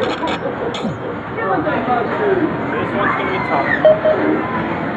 This one's going to be tough.